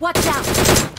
Watch out!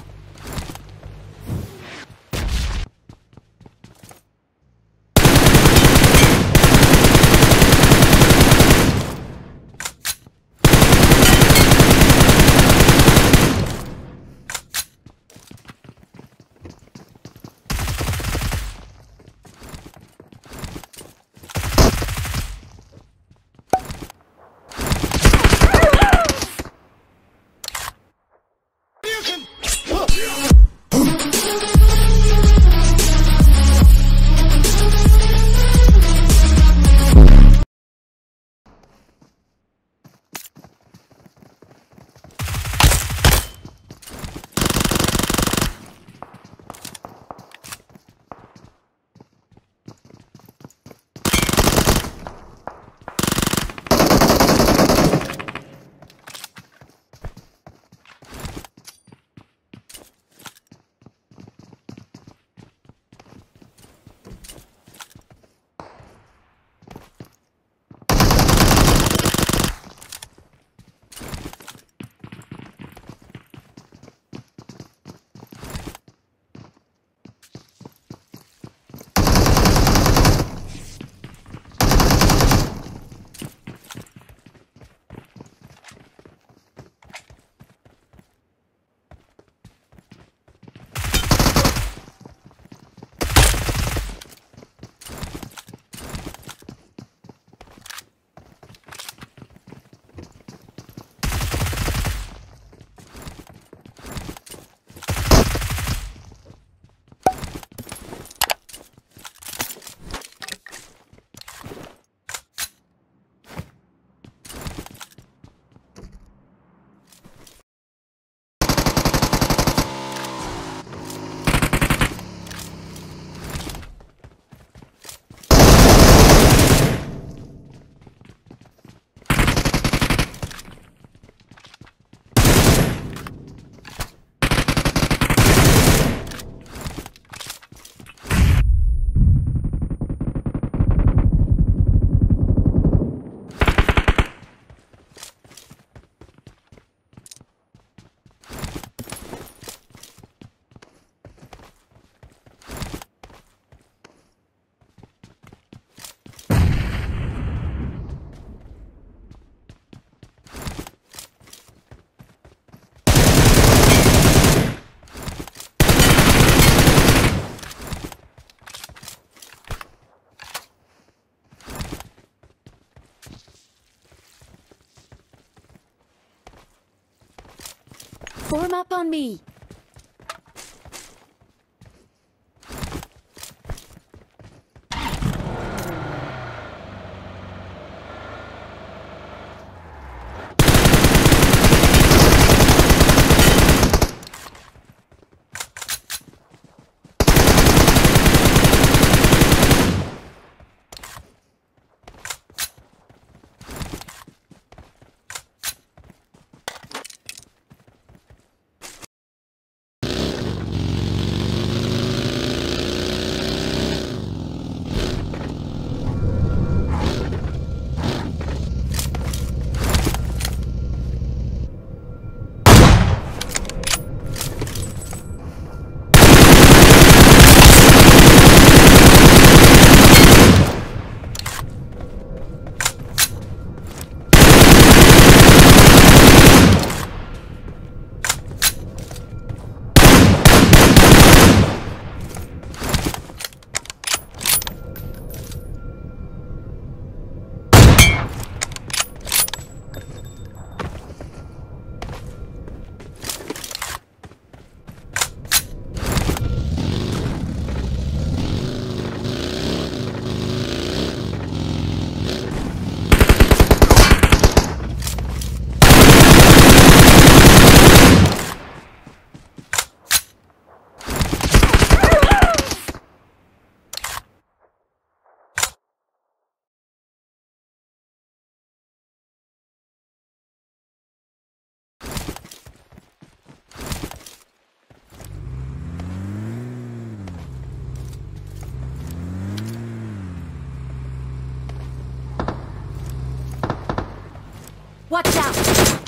Form up on me. Watch out!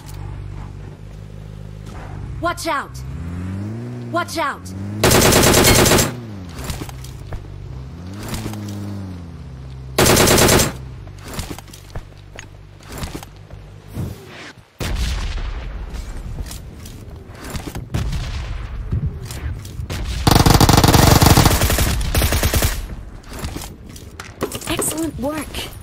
Watch out! Watch out! Excellent work.